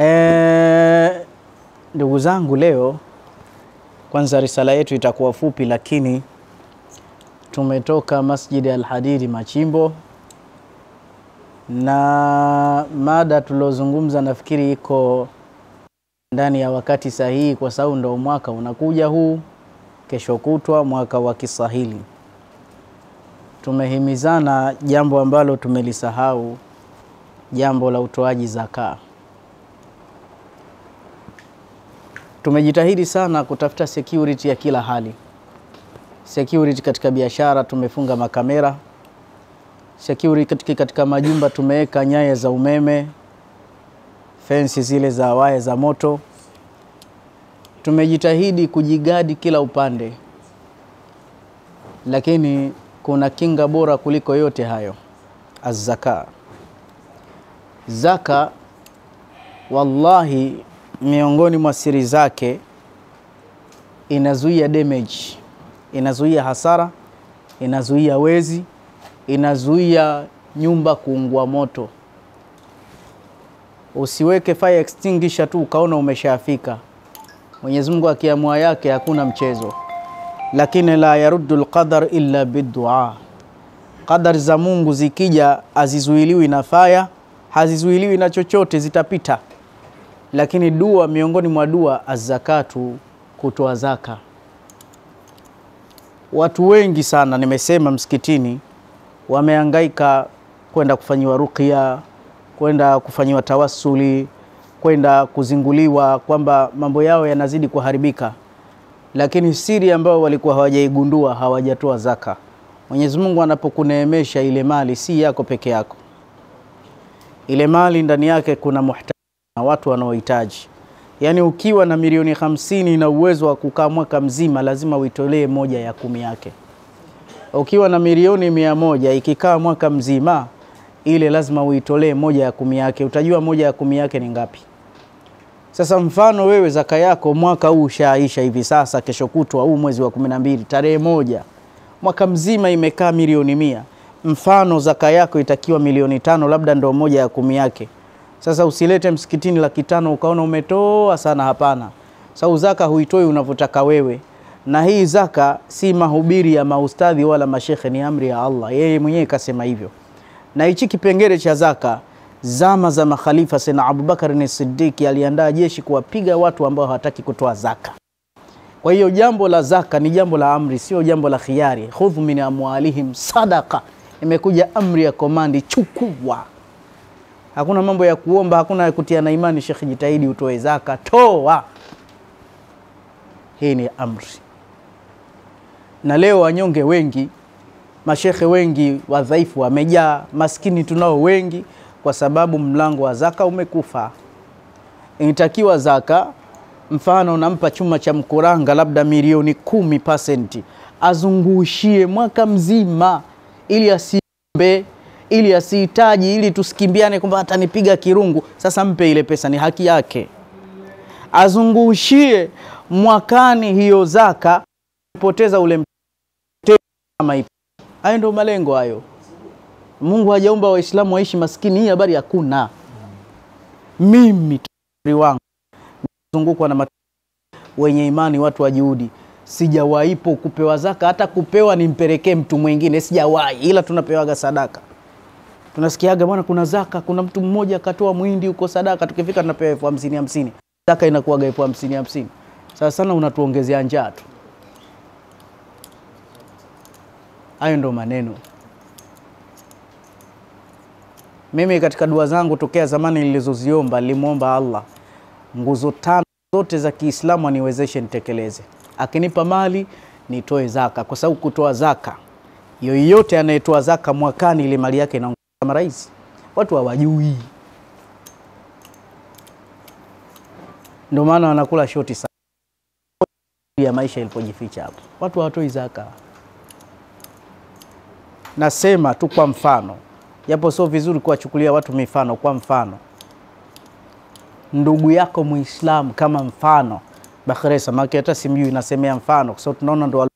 E, ndugu zangu, leo kwanza risala yetu itakuwa fupi, lakini tumetoka Masjidi Alhadidi Machimbo na mada tuliozungumza nafikiri iko ndani ya wakati sahihi, kwa sababu ndo mwaka unakuja huu, kesho kutwa mwaka wa Kiswahili. Tumehimizana jambo ambalo tumelisahau, jambo la utoaji zaka. Tumejitahidi sana kutafuta security ya kila hali, security katika biashara, tumefunga makamera. Security katika, katika majumba tumeweka nyaya za umeme, fensi zile za waya za moto. Tumejitahidi kujigadi kila upande, lakini kuna kinga bora kuliko yote hayo, azzaka. Zaka wallahi, miongoni mwa siri zake inazuia damage, inazuia hasara, inazuia wezi inazuia nyumba kuungua moto. Usiweke fire extinguisher tu ukaona umeshafika. Mwenyezi Mungu akiamua yake hakuna mchezo, lakini la yaruddu alqadar illa bidua. qadari za Mungu zikija hazizuiliwi na faya, hazizuiliwi na chochote, zitapita. Lakini dua, miongoni mwa dua azakatu, kutoa zaka. Watu wengi sana nimesema msikitini wamehangaika kwenda kufanyiwa ruqya, kwenda kufanyiwa tawassuli, kwenda kuzinguliwa, kwamba mambo yao yanazidi kuharibika, lakini siri ambayo walikuwa hawajaigundua, hawajatoa zaka. Mwenyezi Mungu anapokuneemesha ile mali, si yako peke yako, ile mali ndani yake kuna muhtaji na watu wanaohitaji. Yaani ukiwa na milioni hamsini na uwezo wa kukaa mwaka mzima, lazima uitolee moja ya kumi yake ukiwa na milioni mia moja ikikaa mwaka mzima, ile lazima uitolee moja ya kumi yake. Utajua moja ya kumi yake ni ngapi? Sasa mfano wewe zaka yako mwaka huu ushaisha hivi sasa, kesho kutwa huu mwezi wa kumi na mbili tarehe moja, mwaka mzima imekaa milioni mia. Mfano zaka yako itakiwa milioni tano, labda ndo moja ya kumi yake. Sasa usilete msikitini laki tano ukaona umetoa sana, hapana. Sababu zaka huitoi unavyotaka wewe na hii zaka si mahubiri ya maustadhi wala mashekhe, ni amri ya Allah. Yeye mwenyewe kasema hivyo. Na hichi kipengele cha zaka, zama za makhalifa, sena Abubakar ni Siddiq aliandaa jeshi kuwapiga watu ambao hawataki kutoa zaka. Kwa hiyo jambo la zaka ni jambo la amri, sio jambo la khiari. Khudh min amwalihim sadaqa, imekuja amri ya komandi, chukua. Hakuna mambo ya kuomba, hakuna ya kutia na imani. Shekhe, jitahidi utoe zaka, toa. Hii ni amri na leo wanyonge wengi, mashekhe wengi wadhaifu wamejaa, maskini tunao wengi, kwa sababu mlango wa zaka umekufa. Inatakiwa zaka, mfano unampa chuma cha mkuranga labda milioni kumi pasenti, azungushie mwaka mzima, ili asiombe, ili asihitaji, ili tusikimbiane kwamba atanipiga kirungu. Sasa mpe ile pesa, ni haki yake, azungushie mwakani hiyo zaka, poteza ule kama Hayo ndio malengo hayo. Mungu hajaumba Waislamu waishi maskini, hii habari hakuna. Mimi wangu zungukwa na wenye imani, watu wa juhudi, sijawaipo kupewa zaka, hata kupewa nimpelekee mtu mwingine sijawahi, ila tunapewaga sadaka. Tunasikiaga bwana, kuna zaka, kuna mtu mmoja akatoa mwindi huko sadaka, tukifika tunapewa elfu hamsini hamsini. Zaka inakuwaga elfu hamsini hamsini. Sasa sana unatuongezea njaa tu. Hayo ndo maneno. Mimi katika dua zangu tokea zamani nilizoziomba, nilimwomba Allah nguzo tano zote za Kiislamu aniwezeshe nitekeleze. Akinipa mali nitoe zaka, kwa sababu kutoa zaka, yoyote anayetoa zaka mwakani, ile mali yake inaongezeka mara rais, Watu hawajui, ndio maana wanakula shoti sana ya maisha ilipojificha hapo. Watu hawatoi zaka. Nasema tu kwa mfano, japo sio vizuri kuwachukulia watu mifano. Kwa mfano, ndugu yako Muislamu kama mfano Bakhresa, maana hata simjui, nasemea mfano kwa sababu tunaona ndo.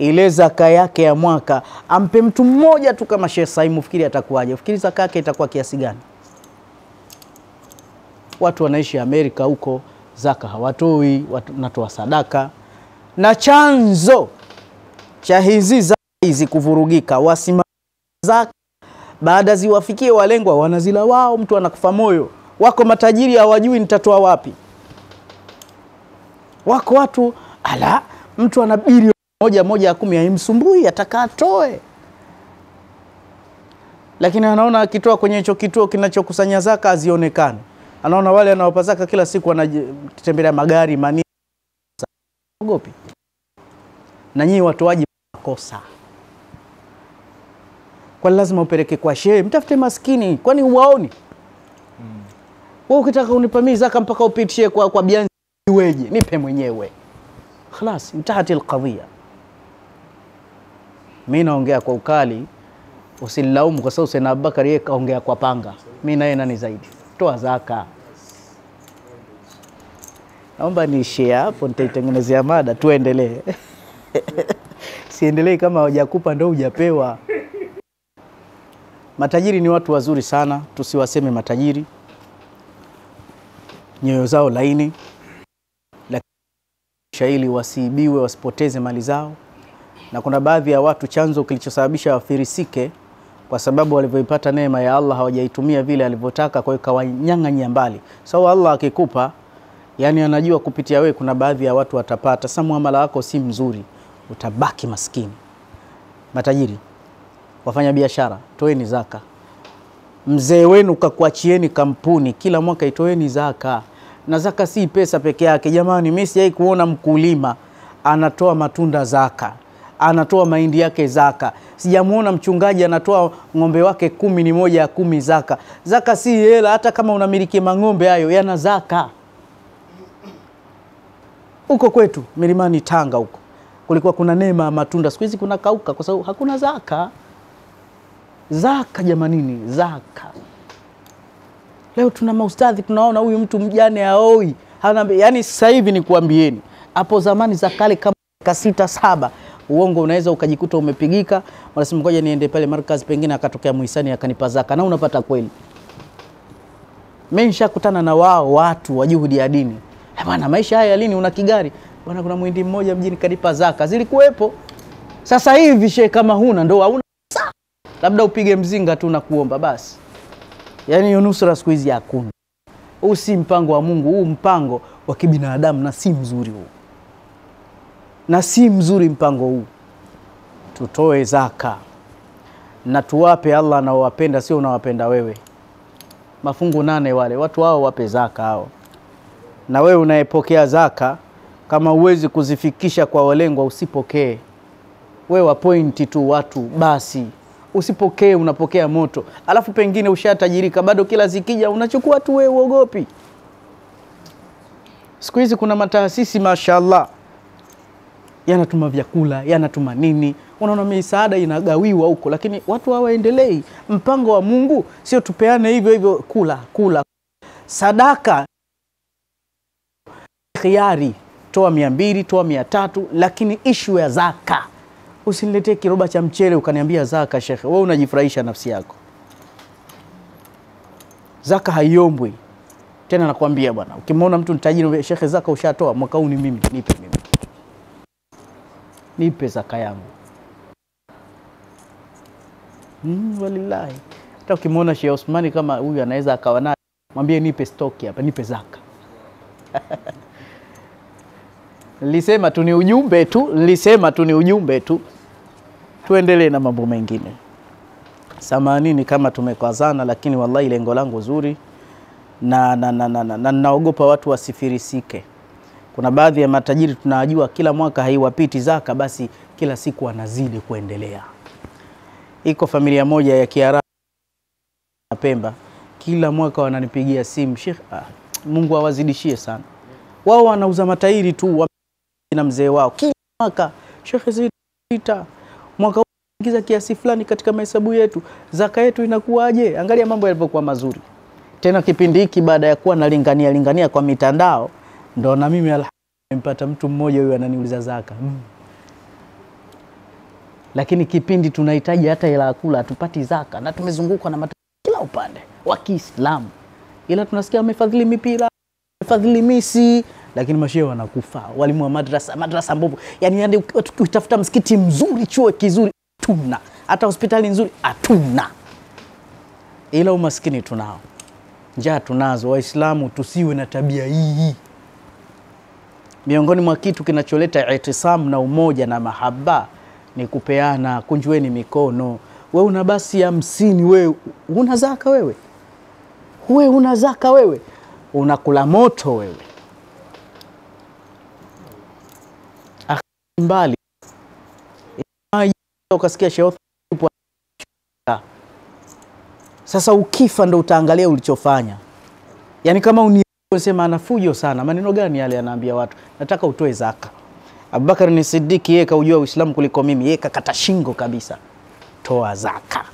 Ile zaka yake ya mwaka ampe mtu mmoja tu kama Sheikh Saimu, ufikiri atakuwaje? Ufikiri zaka yake itakuwa kiasi gani? watu wanaishi Amerika huko, zaka hawatoi, watu natoa sadaka. Na chanzo cha hizi zaka hizi kuvurugika, wasima zaka baada ziwafikie walengwa, wanazila wao, mtu anakufa moyo. Wako matajiri hawajui nitatoa wapi. Wako watu ala, mtu ana bilioni moja moja ya kumi haimsumbui, ataka atoe, lakini anaona akitoa kwenye hicho kituo kinachokusanya zaka azionekane. Anaona wale anawapa zaka kila siku wanatembelea magari mani ogopi. Na nyinyi watoaji makosa, kwani lazima upeleke kwa shehe? Mtafute maskini, kwani uwaoni? Wewe ukitaka unipa mimi zaka mpaka upitie kwa, kwa bianzi iweje? Nipe mwenyewe khalas, intahati alqadhiya. Mi naongea kwa ukali, usilaumu kwa sababu Sayyidina Abubakar yeye kaongea kwa panga. Mi naye nani zaidi? Toa zaka. Naomba niishie hapo, nitaitengenezea mada, tuendelee. Siendelee kama hujakupa ndo hujapewa. Matajiri ni watu wazuri sana, tusiwaseme matajiri, nyoyo zao laini, lakini shaili wasiibiwe, wasipoteze mali zao. Na kuna baadhi ya watu chanzo kilichosababisha wafirisike kwa sababu walivyoipata neema ya Allah hawajaitumia vile alivyotaka, kwa hiyo kawanyang'anya mbali. So, Allah akikupa, yani anajua kupitia wewe kuna baadhi ya watu watapata. Sasa muamala wako si mzuri, utabaki maskini. Matajiri, wafanya biashara, toeni zaka. Mzee wenu kakuachieni kampuni, kila mwaka itoeni zaka. Na zaka si pesa peke yake jamani. Mimi sijai kuona mkulima anatoa matunda zaka, anatoa mahindi yake zaka. Sijamuona mchungaji anatoa ng'ombe wake kumi ni moja ya kumi zaka. Zaka si hela, hata kama unamiliki mang'ombe hayo yana zaka. Huko kwetu milimani Tanga huko kulikuwa kuna neema ya matunda, siku hizi kuna kauka kwa sababu hakuna zaka. Zaka jamanini, zaka. Leo tuna maustadhi tunaona huyu mtu mjane aoi hana, yani sasa hivi ni kuambieni, hapo zamani za kale kama ka sita saba, uongo unaweza ukajikuta umepigika, unasema ngoja niende pale markazi, pengine akatokea muhisani akanipa zaka, na unapata kweli. Mimi nishakutana na wao watu wa juhudi ya dini bwana, maisha haya lini? Una kigari bwana, kuna mwindi mmoja mjini kanipa zaka, zilikuwepo. Sasa hivi shehe, kama huna ndo hauna, labda upige mzinga tu na kuomba basi. Yaani hiyo nusura siku hizi hakuna. Huu si mpango wa Mungu, huu mpango wa kibinadamu, na si mzuri huu, na si mzuri mpango huu. Tutoe zaka na tuwape Allah anaowapenda, sio unawapenda wewe. Mafungu nane wale watu hao wape zaka hao, na wewe unayepokea zaka, kama uwezi kuzifikisha kwa walengwa, usipokee. Wewe wapointi tu watu basi usipokee unapokea moto, alafu pengine ushatajirika bado, kila zikija unachukua tu, wewe uogopi. Siku hizi kuna mataasisi mashallah, yanatuma vyakula yanatuma nini, unaona misaada inagawiwa huko, lakini watu hawaendelei. Mpango wa Mungu sio tupeane hivyo hivyo, kula kula. Sadaka khiari, toa mia mbili toa mia tatu lakini ishu ya zaka Usiniletee kiroba cha mchele ukaniambia zaka. Shekhe, wewe unajifurahisha nafsi yako. Zaka haiombwi tena, nakwambia bwana. Ukimwona mtu ni tajiri, shekhe, zaka ushatoa mwaka huu, ni mimi, nipe mimi, nipe zaka yangu. Mm, walilahi Hata ukimwona Sheikh Osmani kama huyu anaweza akawa naye, mwambie nipe stoki hapa, nipe zaka Nilisema tu ni ujumbe tu, nilisema tu ni ujumbe tu. Tuendelee na mambo mengine. Samanini kama tumekwazana, lakini wallahi lengo langu zuri, na na na na, na, naogopa watu wasifirisike. Kuna baadhi ya matajiri tunajua kila mwaka haiwapiti zaka, basi kila siku wanazidi kuendelea. Iko familia moja ya Kiarabu na Pemba, kila mwaka wananipigia simu, Sheikh, ah, Mungu awazidishie sana. Wao wanauza matairi tu na mzee wao kila mwaka, Sheikh, zita mwaka ingiza kiasi fulani katika mahesabu yetu, zaka yetu inakuwaje? Angalia mambo yalivyokuwa mazuri. Tena kipindi hiki baada ya kuwa nalingania lingania kwa mitandao, ndo na mimi alhamdulillah mtu mmoja huyu ananiuliza zaka mm. Lakini kipindi tunahitaji hata ya kula hatupati zaka, na tumezungukwa na matu kila upande wa Kiislamu. ila tunasikia wamefadhili mipira, wamefadhili misi, lakini mashehe wanakufa, walimu wa madrasa, madrasa mbovu. Yani, yani ukitafuta msikiti mzuri, chuo kizuri hatuna, hata hospitali nzuri hatuna, ila umaskini tunao, njaa tunazo. Waislamu tusiwe na tabia hii. Miongoni mwa kitu kinacholeta itisamu na umoja na mahaba ni kupeana. Kunjueni mikono. We una basi hamsini, we una zaka, wewe we una zaka, wewe unakula moto, wewe mbali ukasikia shehe sasa, ukifa ndo utaangalia ulichofanya. Yani kama unisema anafujo sana, maneno gani yale anaambia watu, nataka utoe zaka. Abubakar ni Sidiki, yeye kaujua Uislamu kuliko mimi, yeye kakata shingo kabisa, toa zaka.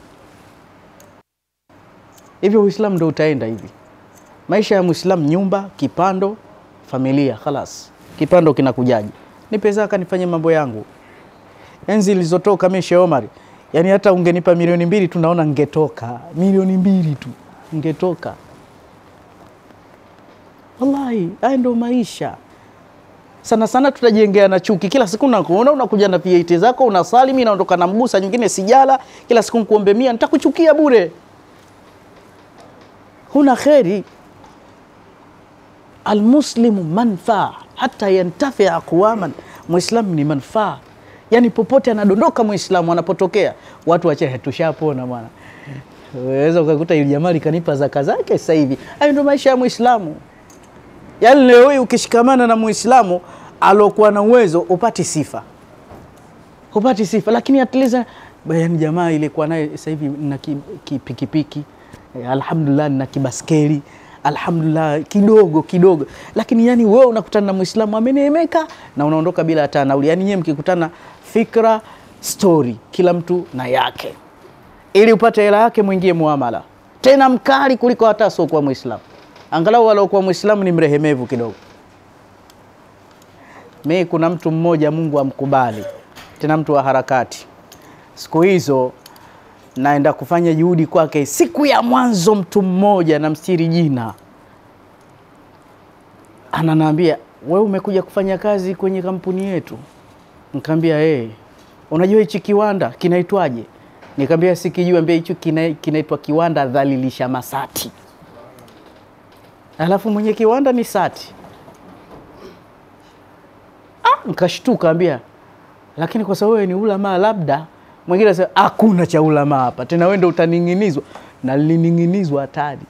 Hivyo Uislamu ndo utaenda hivi. Maisha ya Muislamu, nyumba, kipando, familia, khalas. Kipando kinakujaji, nipe zaka nifanye mambo yangu. Enzi ilizotoka mimi Sheikh Omar, yani hata ungenipa milioni mbili tu naona ngetoka, milioni mbili tu ngetoka. Wallahi, haya ndio maisha. Sana sana tutajengea na chuki. Kila siku nakuona unakuja na VAT zako unasali, mimi naondoka na mgusa nyingine sijala, kila siku nikuombe mia, nitakuchukia bure, huna kheri. Almuslimu manfaa hata yantafia aqwaman, muislamu ni manfaa, yani popote anadondoka muislamu anapotokea watu wache, tushapona bwana. Weza ukakuta yule jamaa likanipa zaka zake sasa hivi. Hayo ndio maisha ya muislamu. Yaani leo hii ukishikamana na muislamu alokuwa na uwezo upati sifa, upati sifa, lakini at least yani jamaa ilikuwa naye sasa hivi na kipikipiki ki eh, alhamdulillah na kibaskeli alhamdulillah, kidogo kidogo, lakini yani wewe unakutana na muislamu ameneemeka na unaondoka bila hata nauli. Yani nyewe mkikutana fikra story, kila mtu na yake, ili upate hela yake mwingie muamala, tena mkali kuliko hata sio kwa muislamu angalau waliokuwa Muislamu ni mrehemevu kidogo. Mi kuna mtu mmoja Mungu amkubali, tena mtu wa harakati. Siku hizo naenda kufanya juhudi kwake, siku ya mwanzo mtu mmoja namstiri jina, ananiambia wewe umekuja kufanya kazi kwenye kampuni yetu? Nikamwambia eh, unajua hichi kiwanda kinaitwaje? Nikamwambia sikijua. Ambia hicho kinaitwa kiwanda dhalilisha Masati alafu mwenye kiwanda ni Sati. Ah, nikashtuka ambia, lakini kwa sababu ni ulama, labda mwingine asema hakuna cha ulama hapa tena, wewe ndio utaning'inizwa. Na nilining'inizwa hatari,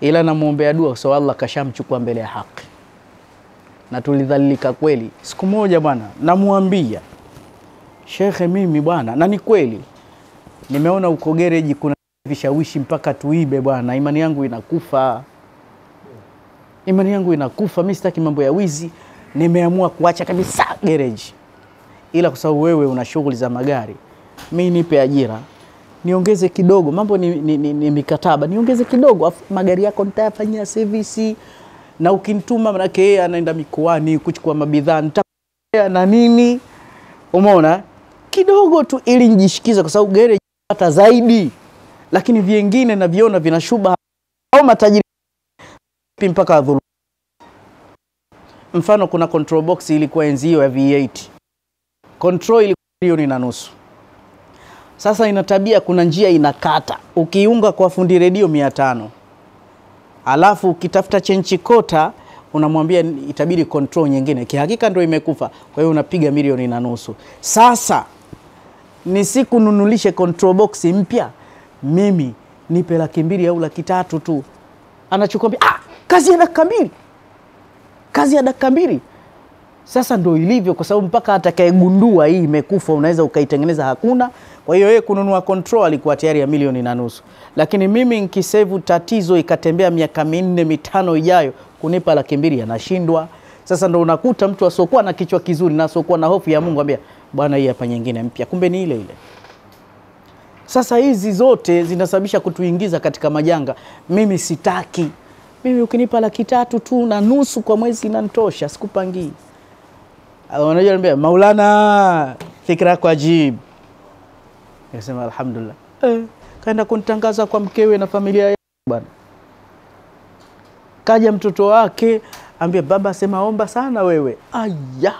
ila namwombea dua kwa sababu Allah kashamchukua mbele ya haki, na tulidhalilika kweli. Siku moja bwana, namwambia shekhe, mimi bwana, na ni kweli nimeona uko gereji kuna vishawishi mpaka tuibe bwana, imani yangu inakufa, imani yangu inakufa. Mi sitaki mambo ya wizi, nimeamua kuacha kabisa gereji, ila kwa sababu wewe una shughuli za magari, mi nipe ajira, niongeze kidogo. Mambo ni, ni, ni, ni mikataba, niongeze kidogo, magari yako nitayafanyia service, na ukinituma, manake yeye anaenda mikoani kuchukua mabidhaa, nitakuletea na nini, umeona? Kidogo tu, ili nijishikize, kwa sababu gereji hata zaidi. Lakini vingine naviona vina au matajiri mpaka dhuluma. Mfano, kuna control box ilikuwa enzi hiyo ya V8, control ilikuwa milioni na nusu. Sasa ina tabia, kuna njia inakata, ukiunga kwa fundi redio mia tano alafu ukitafuta chenchi kota unamwambia itabidi control nyingine, kihakika ndio imekufa. Kwa hiyo unapiga milioni na nusu. Sasa ni siku nunulishe control box mpya mimi nipe laki mbili au laki tatu tu, anachukua ah, kazi ya dakika mbili, kazi ya dakika mbili. Sasa ndo ilivyo, kwa sababu mpaka atakayegundua hii imekufa unaweza ukaitengeneza hakuna. Kwa hiyo yeye kununua control alikuwa tayari ya milioni na nusu, lakini mimi nkisevu tatizo ikatembea miaka minne mitano ijayo, kunipa laki mbili anashindwa. Sasa ndo unakuta mtu asiokuwa na kichwa kizuri na asiokuwa na hofu ya Mungu ambia bwana, hii hapa nyingine mpya, kumbe ni ile ile. Sasa hizi zote zinasababisha kutuingiza katika majanga. Mimi sitaki. Mimi ukinipa laki tatu tu na nusu kwa mwezi inanitosha, sikupangii. Unajua, niambia Maulana, fikra yako ajibu. Nikasema alhamdulillah. Eh, kaenda kunitangaza kwa mkewe na familia yake bwana. Kaja mtoto wake ambia baba, sema omba sana wewe. Aya,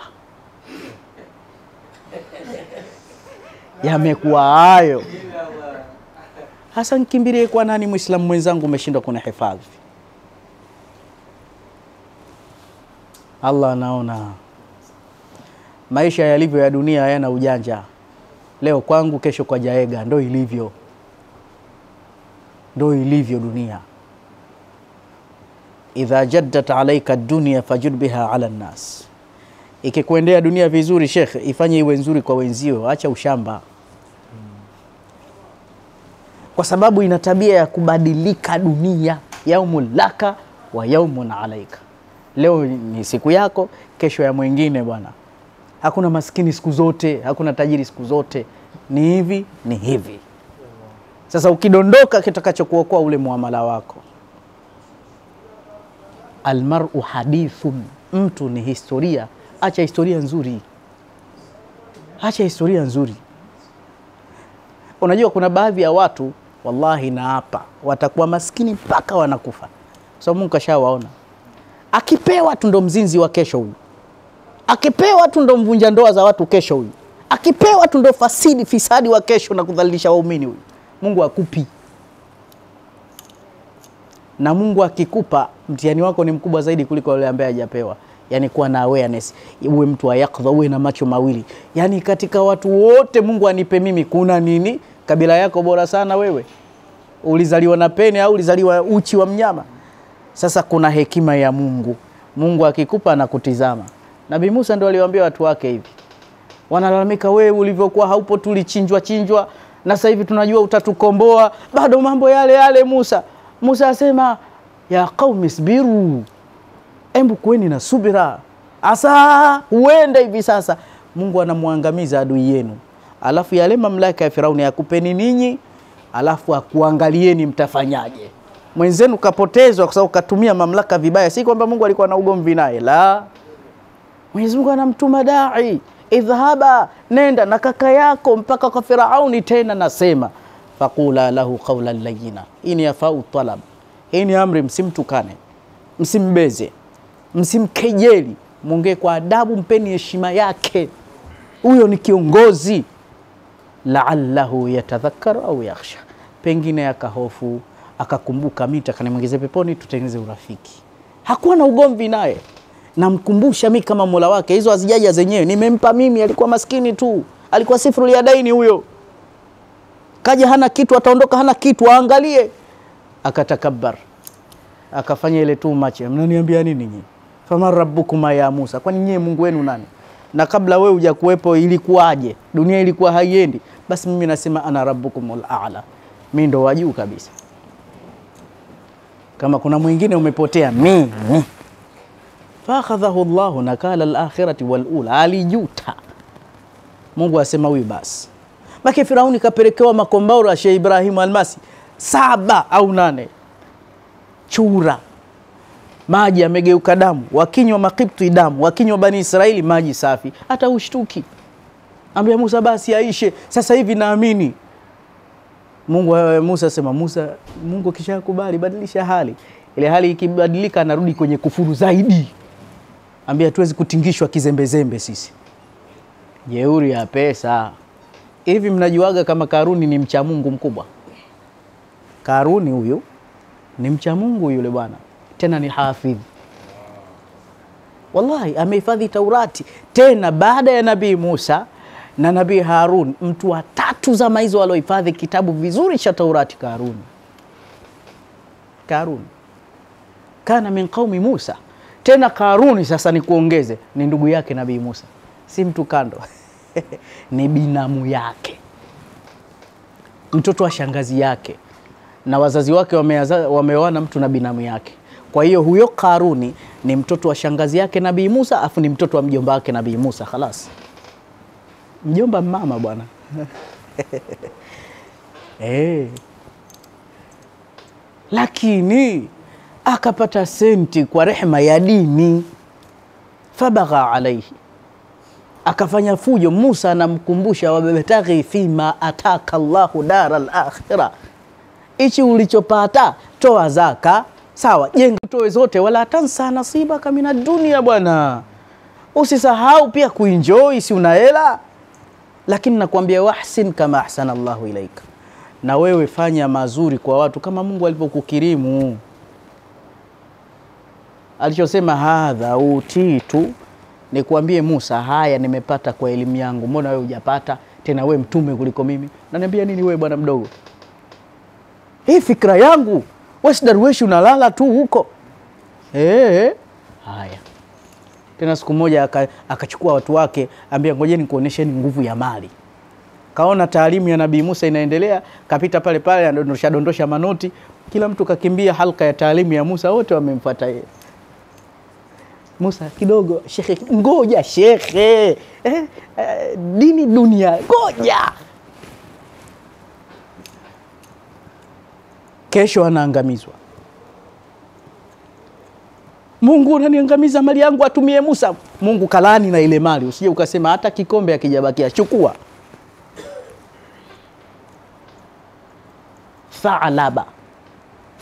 yamekuwa hayo hasa. Nikimbilie kwa nani? muislamu mwenzangu, umeshindwa kuna Allah anaona maisha yalivyo ya dunia hayana ujanja. Leo kwangu, kesho kwa Jaega. Ndo ilivyo, ndo ilivyo dunia. Idha jaddat alaika dunia fajud biha ala nnas, ikikuendea dunia vizuri, Shekh, ifanye iwe nzuri kwa wenzio, acha ushamba, kwa sababu ina tabia ya kubadilika dunia. Yaumun laka wa yaumun alaika. Leo ni siku yako, kesho ya mwingine bwana. Hakuna maskini siku zote, hakuna tajiri siku zote, ni hivi ni hivi. Sasa ukidondoka, kitakachokuokoa ule muamala wako. Almaru hadithun, mtu ni historia. Acha historia nzuri, acha historia nzuri. Unajua kuna baadhi ya watu wallahi, na hapa watakuwa maskini mpaka wanakufa, kwa sababu Mungu kashawaona. Akipewa tu ndo mzinzi wa kesho huyu akipewa tu ndo mvunja ndoa za watu kesho huyu, akipewa tu ndo fasidi fisadi wa kesho na kudhalilisha waumini huyu. Mungu akupi, na Mungu akikupa mtihani wako ni mkubwa zaidi kuliko yule ambaye hajapewa. Yani kuwa na awareness, uwe mtu wa yakdha, uwe na macho mawili. Yani katika watu wote Mungu anipe mimi, kuna nini? Kabila yako bora sana wewe, ulizaliwa na pene au ulizaliwa uchi wa mnyama? Sasa kuna hekima ya Mungu. Mungu akikupa anakutizama. Nabii Musa ndio aliwaambia watu wake hivi, wanalalamika, wewe ulivyokuwa haupo tulichinjwa chinjwa, na sasa hivi tunajua utatukomboa, bado mambo yale yale. Musa Musa asema ya qaumi sbiru, embu kuweni na subira, asa huenda hivi sasa Mungu anamwangamiza adui yenu, alafu yale mamlaka ya Firauni yakupeni ninyi, alafu akuangalieni mtafanyaje. Mwenzenu kapotezwa kwa sababu katumia mamlaka vibaya. Si kwamba Mungu alikuwa na ugomvi naye, la Mwenyezi Mungu anamtuma dai, idhhaba, nenda na kaka yako mpaka kwa Firauni, tena nasema faqula lahu qawlan layyina. Hii ni yafau talab, hii ni amri, msimtukane, msimbeze, msimkejeli, mwongee kwa adabu, mpeni heshima yake. Huyo ni kiongozi. Laallahu yatadhakkaru au yakhsha, pengine akahofu akakumbuka, mimi takanimwingize peponi, tutengeneze urafiki. Hakuwa na ugomvi naye namkumbusha mi kama mola wake, hizo hazijaja zenyewe, nimempa mimi. Alikuwa maskini tu, alikuwa sifru ya daini huyo, kaja hana kitu, ataondoka hana kitu, aangalie. Akatakabbar, akafanya ile tu mache. Mnaniambia nini nyinyi? faman rabbukuma ya Musa, kwani nyie Mungu wenu nani? Na kabla wewe huja kuwepo ilikuwaje? Dunia ilikuwa haiendi? Basi mimi nasema ana rabbukumul a'la, mimi ndo wa juu kabisa. Kama kuna mwingine umepotea, mimi Faakhadhahu llahu nakala alakhirati walula, alijuta. Mungu asema huyu basi. Make Firauni kapelekewa makombaura ya Sheikh Ibrahimu Almasi saba au nane, chura maji yamegeuka damu, wakinywa Makipti damu, wakinywa Bani Israeli maji safi, hata ushtuki. Ambia Musa basi aishe sasa hivi, naamini Mungu. wewe Musa sema Musa, Mungu kishakubali, badilisha hali ile. Hali ikibadilika, anarudi kwenye kufuru zaidi ambia tuwezi kutingishwa kizembezembe sisi. Jeuri ya pesa hivi. Mnajuaga kama Karuni ni mcha Mungu mkubwa? Karuni huyu ni mcha Mungu yule bwana, tena ni hafidh, wallahi amehifadhi Taurati, tena baada ya Nabii Musa na Nabii Harun, mtu wa tatu zama hizo aliohifadhi kitabu vizuri cha Taurati. Karuni, Karun. Kana min qaumi Musa. Tena Karuni sasa nikuongeze, ni ndugu yake Nabii Musa, si mtu kando. Ni binamu yake, mtoto wa shangazi yake, na wazazi wake wameoana mtu na binamu yake. Kwa hiyo huyo Karuni ni mtoto wa shangazi yake Nabii Musa, afu ni mtoto wa mjomba wake Nabii Musa. Khalas, mjomba mama bwana. Eh, lakini akapata senti kwa rehema ya dini, fabagha alaihi, akafanya fujo. Musa anamkumbusha wabtaghi fima ataka Allahu dara lakhira, ichi ulichopata toa zaka, sawa, jenga toe zote, wala tansa nasibaka mina dunia bwana, usisahau pia kuenjoy, si una hela. Lakini nakwambia wahsin kama ahsana Allahu ilaika, na wewe fanya mazuri kwa watu kama Mungu alivyokukirimu. Alichosema hadha utitu, nikwambie Musa, haya nimepata kwa elimu yangu, mbona wewe hujapata? Tena wewe mtume kuliko mimi, naniambia nini wewe bwana mdogo? Hii fikra yangu wewe, darweshi unalala tu huko eh. Haya tena, siku moja akachukua watu wake, ambia ngojeni kuonesheni nguvu ya mali. Kaona taalimu ya Nabii Musa inaendelea, kapita pale pale, anadondosha dondosha manoti, kila mtu kakimbia halka ya taalimu ya Musa, wote wamemfuata yeye. Musa kidogo, shekhe, ngoja shekhe, eh, eh, dini dunia, ngoja. Kesho anaangamizwa. Mungu unaniangamiza mali yangu, atumie Musa. Mungu kalani na ile mali, usije ukasema hata kikombe akijabakia, chukua. Thalaba,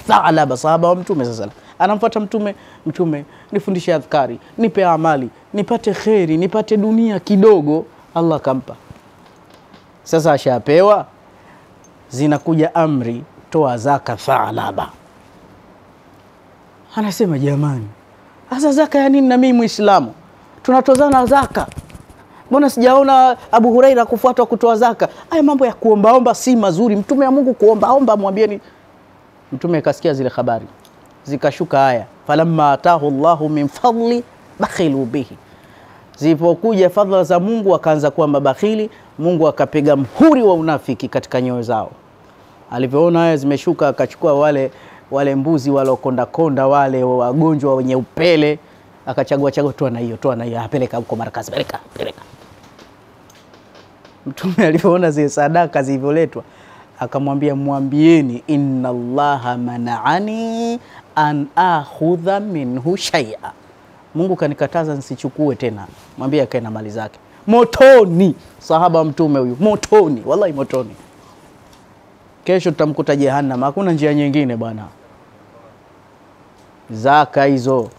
Thalaba, sahaba wa Mtume sasa anamfuata Mtume. Mtume, nifundishe adhkari, nipe amali, nipate kheri, nipate dunia kidogo. Allah kampa. Sasa ashapewa, zinakuja amri, toa zaka. Thalaba anasema jamani, hasa zaka ya nini? Na mimi Muislamu tunatozana zaka, mbona sijaona Abu Huraira kufuatwa kutoa zaka? Haya mambo ya kuombaomba si mazuri. Mtume wa Mungu kuombaomba, mwambieni. Mtume akasikia zile habari, zikashuka haya, falamma atahu Allahu min fadli bakhilu bihi. Zilipokuja fadhila za Mungu akaanza kuwa mabakhili, Mungu akapiga mhuri wa unafiki katika nyoyo zao. Alivyoona haya zimeshuka, akachukua wale wale mbuzi walokondakonda wale wagonjwa wenye upele, akachagua chagua, toa na hiyo, toa na hiyo, apeleka huko markazi, peleka peleka. Mtume alivyoona zile sadaka zilivyoletwa, akamwambia mwambieni, inna Allaha manaani an akhudha minhu shaia, Mungu kanikataza nsichukue tena. Mwambie akae na mali zake motoni. Sahaba Mtume huyu motoni, wallahi motoni. Kesho tutamkuta Jehannam, hakuna njia nyingine bwana. Zaka hizo.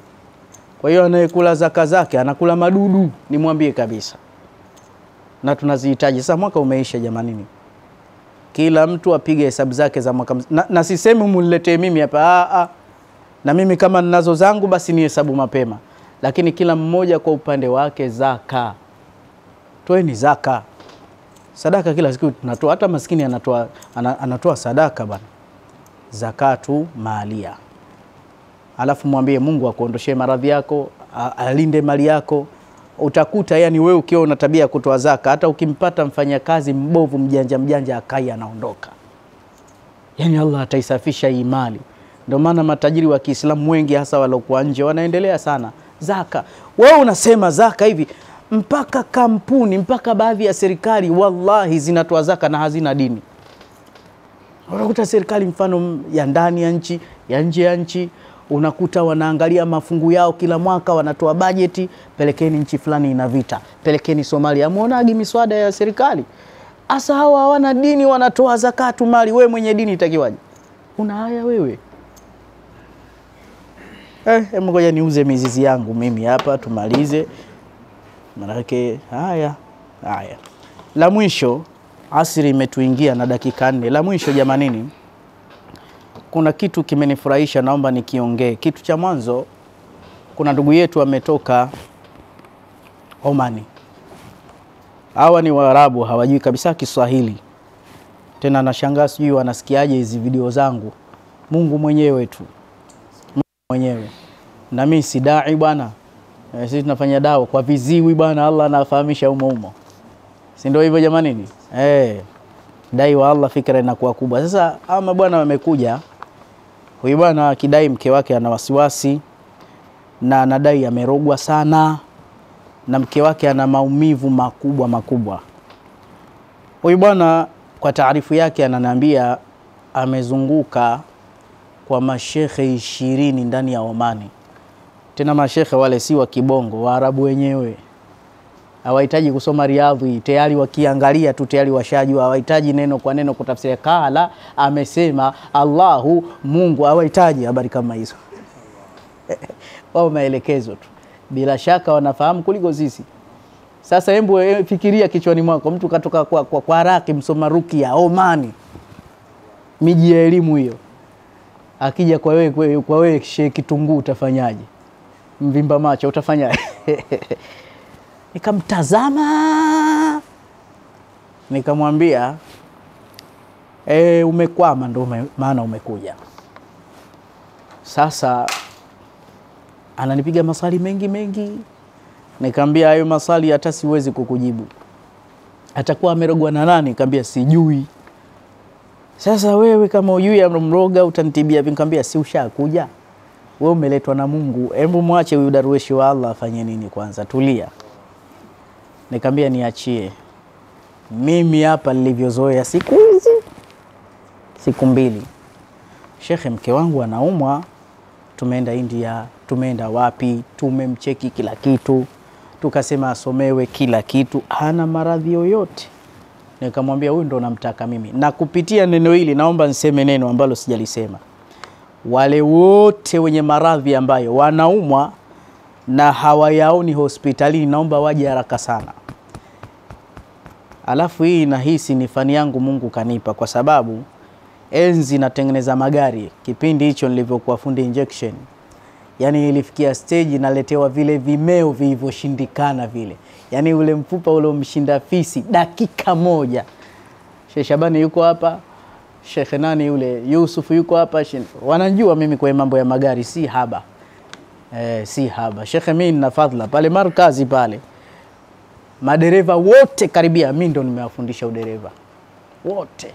Kwa hiyo anayekula zaka zake anakula madudu, nimwambie kabisa, na tunazihitaji sasa. Mwaka umeisha jamanini, kila mtu apige hesabu zake za mwaka. Na, na sisemi muniletee mimi hapa a, ah. Na mimi kama ninazo zangu basi ni hesabu mapema, lakini kila mmoja kwa upande wake. Zaka, toeni zaka sadaka kila siku tunatoa, hata maskini anatoa, anatoa sadaka bana, zakatu malia. Alafu mwambie Mungu akuondoshee maradhi yako, alinde mali yako. Utakuta yani wewe ukiwa una tabia ya kutoa zaka, hata ukimpata mfanyakazi mbovu mjanja mjanja, akai anaondoka, yani Allah ataisafisha hii mali. Ndio maana matajiri wa Kiislamu wengi hasa waliokuwa nje wanaendelea sana zaka. Wewe unasema zaka hivi mpaka kampuni mpaka baadhi ya serikali wallahi zinatoa zaka na hazina dini. Unakuta serikali mfano ya ndani ya nchi ya nje ya nchi, unakuta wanaangalia mafungu yao kila mwaka, wanatoa bajeti, pelekeni nchi fulani ina vita, pelekeni Somalia. Muonagi miswada ya serikali? Asa hawa hawana dini, wanatoa zakatu mali. Wewe mwenye dini itakiwaje? Una haya wewe? Eh, ngoja niuze mizizi yangu mimi hapa tumalize. Manake haya haya, la mwisho, asiri imetuingia na dakika nne. La mwisho jamanini, kuna kitu kimenifurahisha, naomba nikiongee. Kitu cha mwanzo, kuna ndugu yetu ametoka Omani. Hawa ni Waarabu, hawajui kabisa Kiswahili, tena nashangaa, sijui wanasikiaje hizi video zangu. Mungu mwenyewe tu, Mungu mwenyewe, na mimi si dai bwana Eh, sisi tunafanya dawa kwa viziwi bwana. Allah anafahamisha umo umo, si ndio hivyo jamanini? Eh, dai wa Allah, fikra inakuwa kubwa. Sasa ama bwana wamekuja, huyu bwana akidai mke wake ana wasiwasi na anadai amerogwa sana na mke wake ana maumivu makubwa makubwa. Huyu bwana kwa taarifu yake ananiambia amezunguka kwa mashehe ishirini ndani ya Omani tena mashekhe wale si wa kibongo, Waarabu wenyewe. Hawahitaji kusoma riadhi, tayari wakiangalia tu tayari washajua, hawahitaji neno kwa neno kutafsiri. Kala amesema Allahu Mungu, hawahitaji habari kama hizo. Wao maelekezo tu, bila shaka wanafahamu kuliko sisi. Sasa hebu eh, fikiria kichwani mwako, mtu katoka kwa, kwa, kwa raki msoma rukia Omani, miji ya elimu hiyo, akija kwa wewe kwa, wewe Sheikh Kitunguu utafanyaje? Mvimba macho utafanya Nikamtazama nikamwambia e, umekwama ndo ume, maana umekuja sasa. Ananipiga maswali mengi mengi, nikamwambia hayo maswali hata siwezi kukujibu. Atakuwa amerogwa na nani? Nikamwambia sijui. Sasa wewe kama ujui amemroga utanitibia vipi? Nikamwambia si ushakuja wewe, umeletwa na Mungu, hebu mwache huyu darueshi wa Allah afanye nini kwanza, tulia. Nikamwambia niachie. Mimi hapa nilivyozoea siku hizi. Siku mbili, shekhe, mke wangu anaumwa, tumeenda India, tumeenda wapi, tumemcheki kila kitu, tukasema asomewe kila kitu, hana maradhi yoyote. Nikamwambia huyu ndo namtaka mimi, na kupitia neno hili naomba niseme neno ambalo sijalisema. Wale wote wenye maradhi ambayo wanaumwa na hawayaoni hospitalini, naomba waje haraka sana. Alafu hii nahisi ni fani yangu Mungu kanipa, kwa sababu enzi natengeneza magari, kipindi hicho nilivyokuwa fundi injection, yani ilifikia stage naletewa vile vimeo vilivyoshindikana vile, yani ule mfupa ule umshinda fisi dakika moja. Sheshabani Shabani yuko hapa, Sheikh nani yule? Yusuf yuko hapa, wananjua mimi kwa mambo ya magari si haba. Eh, si haba. shekhe. mimi nina fadhila. Pale markazi pale madereva wote karibia. Mi ndo nimewafundisha udereva. Wote,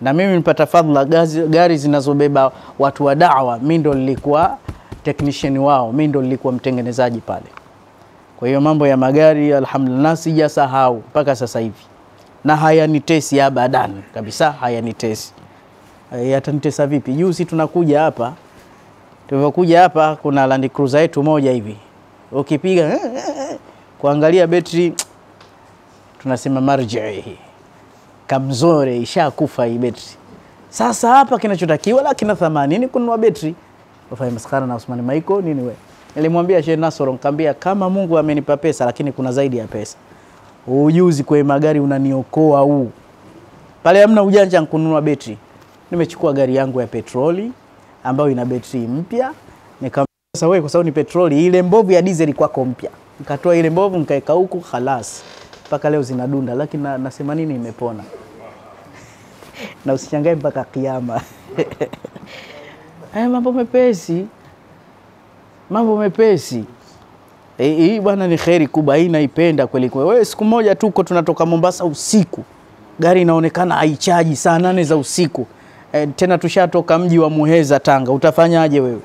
na mimi nipata fadhila gari zinazobeba watu wa dawa, mi ndo nilikuwa technician wao, mi ndo nilikuwa mtengenezaji pale. Kwa hiyo mambo ya magari alhamdulillah sijasahau. Mpaka sasa hivi, na hayanitesi abadan kabisa, hayanitesi. Yatanitesa vipi? Juzi tunakuja hapa, tulivyokuja hapa, kuna Land Cruiser yetu moja hivi ukipiga kuangalia betri tunasema marjii kamzore ishakufa hii betri. Sasa hapa kinachotakiwa la kina thamanini kununua betri. Wafanya maskara na Usmani Maiko nini we? Nilimwambia Sheikh Nasoro nikamwambia kama Mungu amenipa pesa lakini kuna zaidi ya pesa. Ujuzi kwa magari unaniokoa huu. Pale hamna ujanja nkununua betri. Nimechukua gari yangu ya petroli ambayo ina betri mpya. Nikamwambia sasa wewe kwa sababu ni petroli ile mbovu ya dizeli kwako mpya nikatoa ile mbovu nikaeka huku khalas, mpaka leo zinadunda, lakini na, nasema nini, imepona na usichangae mpaka kiama. Haya mambo mepesi, mambo mepesi. Hii bwana ni kheri kubwa, hii naipenda kweli kweli. Wewe siku moja tuko tunatoka Mombasa usiku, gari inaonekana haichaji saa nane za usiku e, tena tushatoka mji wa Muheza Tanga, utafanyaje wewe?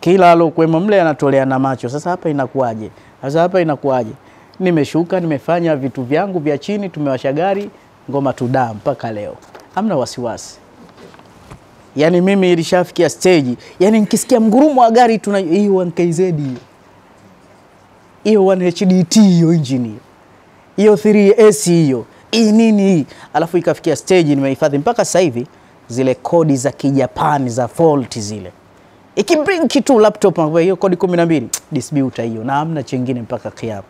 Kila alokwemo mle anatolea na macho. Sasa hapa inakuwaje? Sasa hapa inakuwaje? Nimeshuka, nimefanya vitu vyangu vya chini, tumewasha gari, ngoma tudaa mpaka leo, hamna wasiwasi. Yani mimi ilishafikia stage, yani nikisikia mgurumo wa gari tuna hiyo 1KZ hiyo. Hiyo 1HDT hiyo engine hiyo. 3S hiyo. Hii nini hii, alafu ikafikia stage nimehifadhi mpaka sasa hivi zile kodi za Kijapani za fault zile. Ikibrinki tu laptop ambayo hiyo kodi kumi na mbili distributor hiyo, na hamna chengine mpaka kiapo.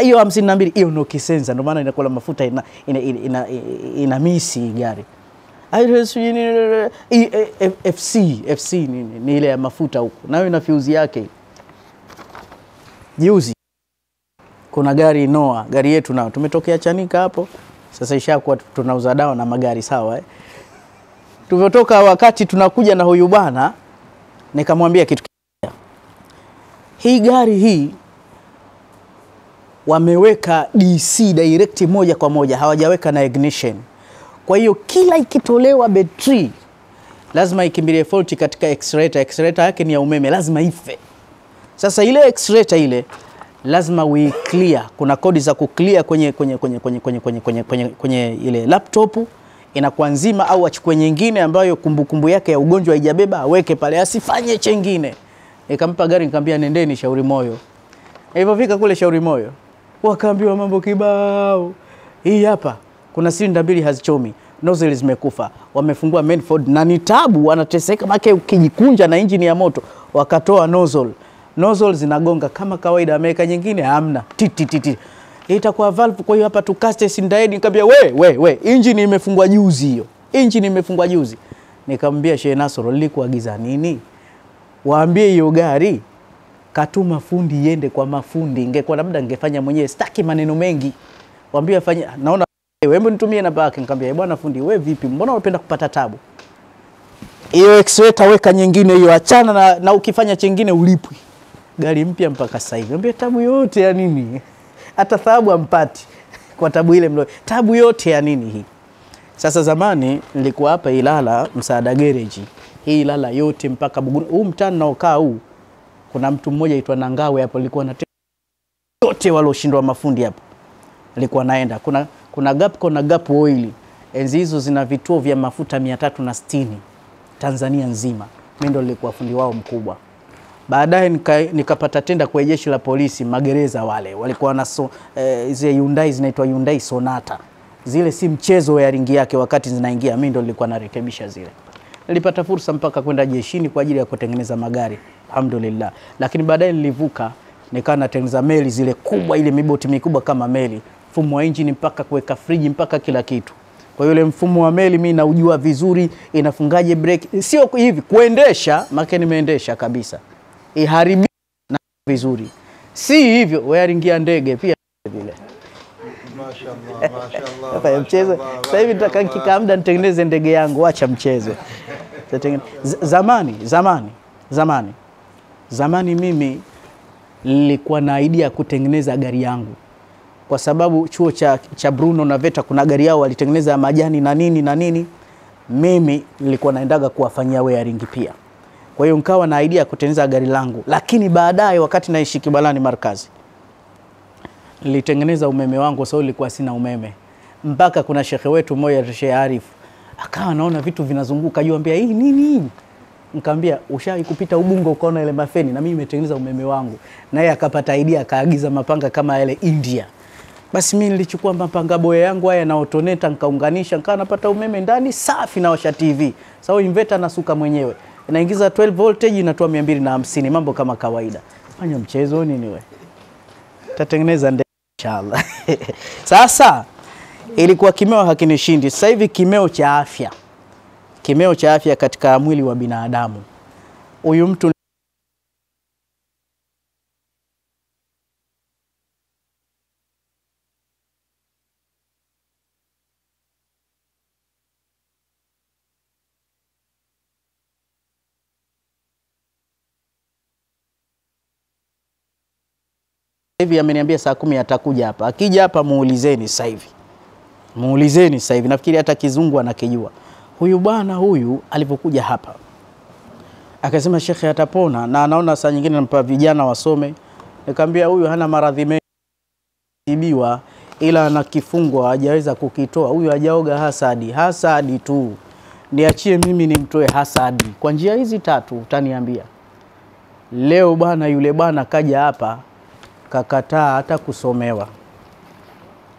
Hiyo hamsini na mbili hiyo no kisenza, ndio maana inakula mafuta ina, ina, ina, ina, ina, ina misi gari FC FC ni, ni ile ya mafuta huko, nayo ina fuse yake. Juzi kuna gari noa gari yetu nao tumetokea Chanika hapo, sasa ishakuwa tunauza dawa na magari sawa, eh? Tulivyotoka wakati tunakuja na huyu bwana nikamwambia kitu kimoja, hii gari hii wameweka DC direct moja kwa moja, hawajaweka na ignition. Kwa hiyo kila ikitolewa betri lazima ikimbilie fault katika accelerator. Accelerator yake ni ya umeme, lazima ife. Sasa ile accelerator ile lazima we clear. Kuna kodi za kuclear kwenye, kwenye, kwenye, kwenye, kwenye, kwenye, kwenye, kwenye, kwenye ile laptop inakuwa nzima, au achukue nyingine ambayo kumbukumbu kumbu yake ya ugonjwa haijabeba aweke pale, asifanye chengine. Nikampa gari nikamwambia, nendeni Shauri Moyo. Ilipofika kule Shauri Moyo wakaambiwa mambo kibao, hii hapa kuna silinda mbili hazichomi, nozzle zimekufa, wamefungua manifold na ni tabu, wanateseka make ukijikunja na injini ya moto, wakatoa nozzle, nozzle zinagonga kama kawaida, ameweka nyingine hamna, titi titi itakuwa valve. Kwa hiyo hapa tukaste sindaedi, nikamwambia we we we, injini imefungwa juzi, hiyo injini imefungwa juzi. Nikamwambia Sheikh Nasoro, nilikuagiza nini? Waambie hiyo gari katuma fundi iende kwa mafundi. Ingekuwa labda ningefanya mwenyewe, sitaki maneno mengi. Waambie afanye, naona wewe, hebu nitumie namba yake. Nikamwambia bwana fundi, wewe vipi, mbona unapenda kupata tabu? Hiyo excavator weka nyingine hiyo, achana na, na ukifanya chingine ulipwi gari mpya mpaka sasa hivi. Niambia tabu yote ya nini? Hata thawabu ampati kwa tabu ile mlo, tabu yote ya nini hii? Sasa zamani nilikuwa hapa Ilala msaada gereji hii Ilala yote mpaka Buguru, huu mtaa naokaa huu, kuna mtu mmoja aitwa Nangawe hapo, alikuwa na yote walioshindwa mafundi hapo, alikuwa naenda. Kuna kuna Gapco na Gap Oil, enzi hizo zina vituo vya mafuta mia tatu na sitini Tanzania nzima. Mimi ndo nilikuwa fundi wao mkubwa. Baadaye nika, nikapata tenda kwa jeshi la polisi, magereza wale. Walikuwa na so, eh, zile Hyundai zinaitwa Hyundai Sonata. Zile si mchezo ya ringi yake, wakati zinaingia. Mimi ndo nilikuwa narekebisha zile. Nilipata fursa mpaka kwenda jeshini kwa ajili ya kutengeneza magari. Alhamdulillah, lakini baadaye nilivuka nikawa natengeneza meli zile kubwa, ile miboti mikubwa kama meli, mfumo wa injini mpaka kuweka friji mpaka kila kitu. Kwa hiyo ile mfumo wa meli mimi naujua vizuri, inafungaje breki, sio hivi kuendesha, maana nimeendesha kabisa, iharibi na vizuri, si hivyo wearing ya ndege pia vile. Hapa mchezo. sasa hivi muda nitengeneze ndege yangu, acha mchezo. Zamani zamani zamani. Zamani mimi nilikuwa na idea ya kutengeneza gari yangu, kwa sababu chuo cha, cha Bruno na VETA kuna gari yao walitengeneza majani na nini na nini. Mimi nilikuwa naendaga kuwafanyia wearing pia, kwa hiyo nikawa na idea ya kutengeneza gari langu, lakini baadaye wakati naishi Kibalani Markazi nilitengeneza umeme wangu kwa sababu nilikuwa sina umeme, mpaka kuna shekhe wetu mmoja Sheikh Arif akawa naona vitu vinazunguka juu, hii nini? Nikamwambia ushawahi kupita Ubungo ukaona ile mafeni, na mimi nimetengeneza umeme wangu. Naye akapata idea akaagiza mapanga kama yale India. Basi mimi nilichukua mapanga boya yangu haya naotoneta nkaunganisha nikawa napata umeme ndani safi, na washa TV sababu inverter nasuka mwenyewe, inaingiza 12 voltage inatoa 250 mambo kama kawaida. Fanya mchezo nini we? tatengeneza ndege inshallah. Sasa ilikuwa kimeo hakinishindi, sasa hivi kimeo cha afya, kimeo cha afya katika mwili wa binadamu. Huyu mtu hivi ameniambia saa kumi atakuja hapa. Akija hapa muulizeni sasa hivi, muulizeni sasa hivi. Nafikiri hata kizungu anakijua. Huyu bwana huyu alivyokuja hapa akasema shekhe atapona, na anaona saa nyingine nampa vijana wasome. Nikamwambia huyu hana maradhi mengi tibiwa, ila ana kifungo hajaweza kukitoa. Huyu hajaoga hasadi, hasadi tu. Niachie mimi nimtoe hasadi kwa njia hizi tatu, utaniambia leo. Bwana yule bwana kaja hapa kakataa hata kusomewa,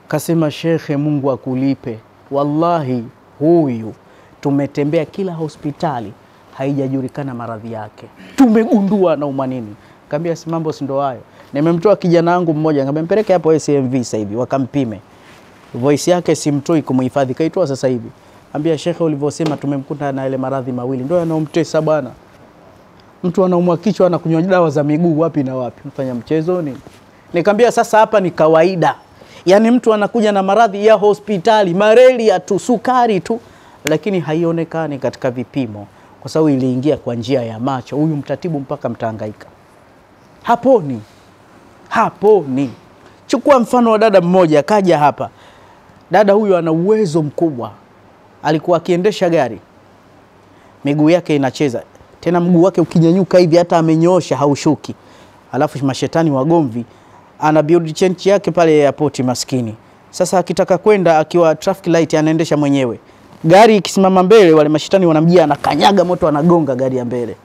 kasema shekhe, Mungu akulipe. Wallahi huyu tumetembea kila hospitali haijajulikana maradhi yake, tumegundua na umanini. Kaambia si mambo si ndo hayo. Nimemtoa kijana wangu mmoja, ngambia mpeleke hapo SMV sasa hivi wakampime voice yake, simtoi kumhifadhi, kaitoa sasa hivi. Ambia shekhe, ulivyosema tumemkuta na ile maradhi mawili ndio yanaomtesa bwana mtu anaumwa kichwa anakunywa dawa za miguu wapi na wapi, mfanya mchezo nini? Nikamwambia sasa hapa ni kawaida, yaani mtu anakuja na maradhi ya hospitali, malaria tu, sukari tu, lakini haionekani katika vipimo, kwa sababu iliingia kwa njia ya macho. Huyu mtatibu mpaka mtahangaika, haponi, haponi. Chukua mfano wa dada mmoja kaja hapa. Dada huyu ana uwezo mkubwa, alikuwa akiendesha gari, miguu yake inacheza tena mguu wake ukinyanyuka hivi hata amenyoosha haushuki. Alafu mashetani wagomvi, ana build change yake pale airport maskini. Sasa akitaka kwenda akiwa traffic light anaendesha mwenyewe, gari ikisimama mbele, wale mashitani wanamjia, anakanyaga moto, anagonga gari ya mbele.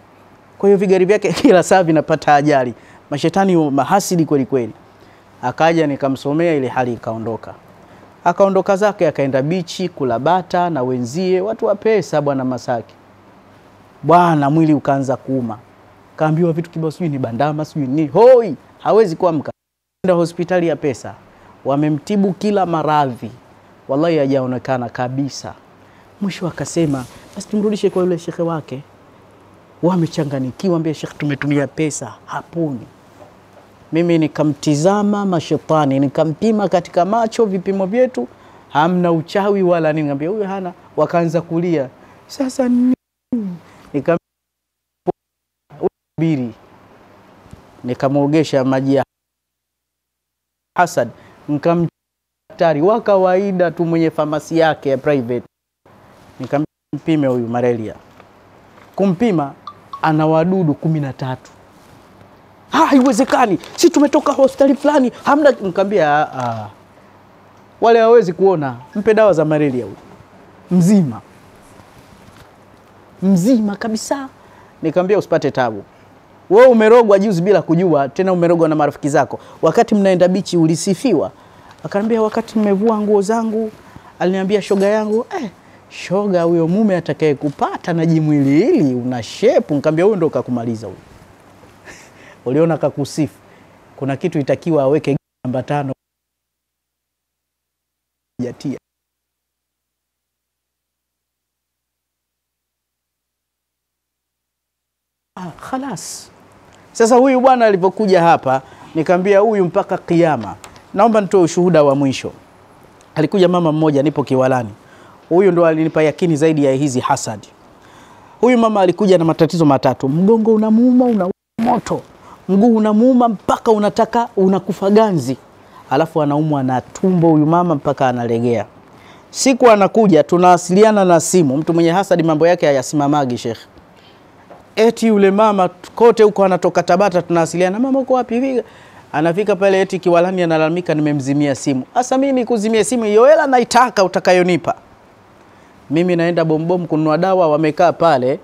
Kwa hiyo vigari vyake kila saa vinapata ajali, mashetani mahasidi kweli kweli. Akaja nikamsomea ile hali ikaondoka. akaondoka zake akaenda bichi kula bata na wenzie, watu wa pesa bwana Masaki. Bwana mwili ukaanza kuuma, kaambiwa vitu kibao, sijui ni bandama, sijui ni hoi, hawezi kuamka. Enda hospitali ya pesa, wamemtibu kila maradhi, wallahi hajaonekana kabisa. Mwisho akasema basi tumrudishe kwa yule shekhe wake. Wamechanganikiwa, ambia shekhe, tumetumia pesa, haponi. Mimi nikamtizama mashetani, nikampima katika macho, vipimo vyetu hamna uchawi wala nini. Ngambia huyu hana, wakaanza kulia. Sasa nini? Nikamwogesha maji ya hasad, nikamdaktari wa kawaida tu mwenye famasi yake ya private, nikampime huyu malaria. Kumpima ana wadudu kumi na tatu. Ha, haiwezekani, si tumetoka hospitali fulani hamna. Nikamwambia ah, wale hawezi kuona, mpe dawa za malaria huyu mzima mzima kabisa. Nikamwambia usipate tabu, wewe umerogwa juzi bila kujua, tena umerogwa na marafiki zako. Wakati mnaenda bichi ulisifiwa. Akaniambia wakati nimevua nguo zangu, aliniambia shoga yangu eh, shoga, huyo mume atakaye kupata na jimwili hili una shepu. Nikamwambia huyo ndo kakumaliza huyo uliona kakusifu. Kuna kitu itakiwa aweke namba tano jatia ah, khalas. Sasa huyu bwana alipokuja hapa, nikamwambia huyu mpaka kiama. Naomba nitoe ushuhuda wa mwisho. Alikuja mama mmoja, nipo Kiwalani. Huyu ndo alinipa yakini zaidi ya hizi hasadi. Huyu mama alikuja na matatizo matatu: mgongo unamuuma, una moto mguu unamuuma mpaka unataka unakufa ganzi, alafu anaumwa na tumbo huyu mama mpaka analegea. Siku anakuja tunawasiliana na simu, mtu mwenye hasadi mambo yake hayasimamagi shekhe. Eti yule mama kote huko anatoka Tabata, tunawasiliana, mama uko wapi? Viga anafika pale eti Kiwalani, analalamika nimemzimia simu. Sasa mimi nikuzimia simu hiyo hela naitaka utakayonipa mimi. Naenda bombom kununua dawa, wamekaa pale